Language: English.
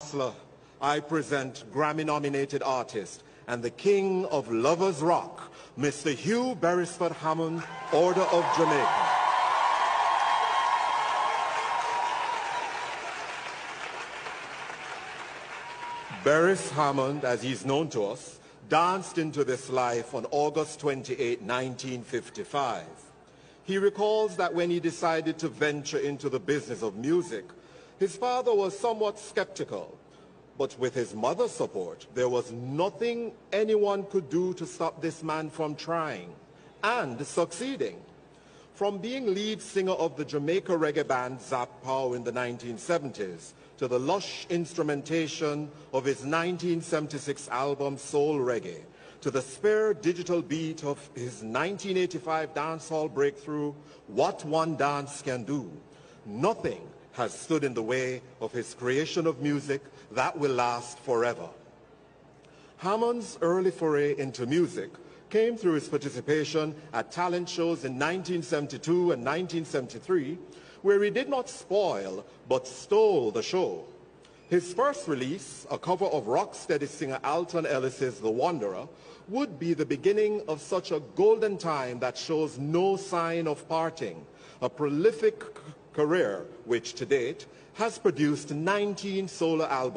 Hustler, I present Grammy-nominated artist and the king of lovers rock, Mr. Hugh Beresford Hammond, Order of Jamaica. Beres Hammond, as he's known to us, danced into this life on August 28, 1955. He recalls that when he decided to venture into the business of music, his father was somewhat skeptical, but with his mother's support, there was nothing anyone could do to stop this man from trying and succeeding. From being lead singer of the Jamaica reggae band Zap Pow in the 1970s to the lush instrumentation of his 1976 album Soul Reggae, to the spare digital beat of his 1985 dancehall breakthrough, What One Dance Can Do, nothing has stood in the way of his creation of music that will last forever. Hammond's early foray into music came through his participation at talent shows in 1972 and 1973, where he did not spoil but stole the show. His first release, a cover of rocksteady singer Alton Ellis's The Wanderer, would be the beginning of such a golden time that shows no sign of parting, a prolific career which to date has produced 19 solo albums.